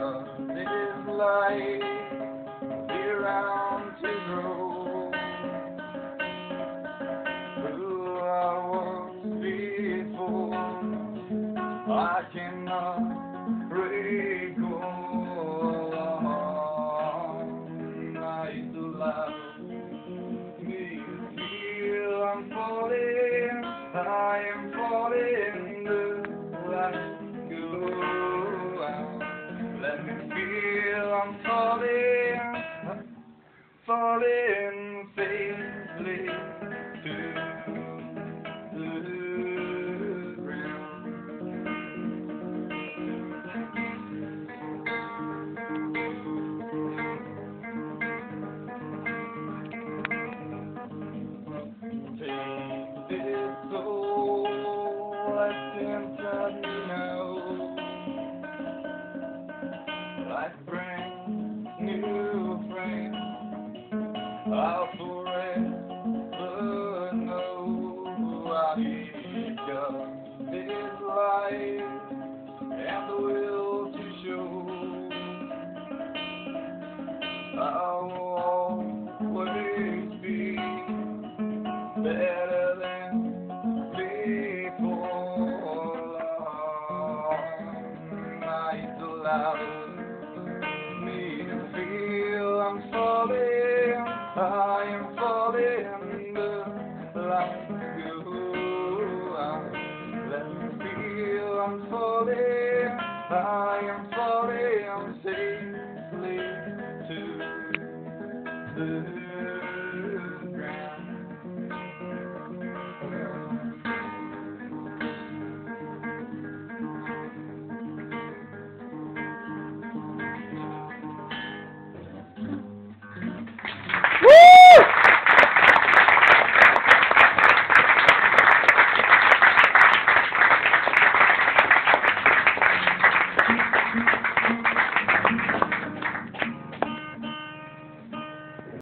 is life around to grow. Who I before, I cannot recall. I to I'm falling, I am falling, I'm falling falling safely to the ground. Take this soul that's inside me now. Allow me to feel I'm falling. I am falling like you. Let me feel I'm falling. I am falling safely to the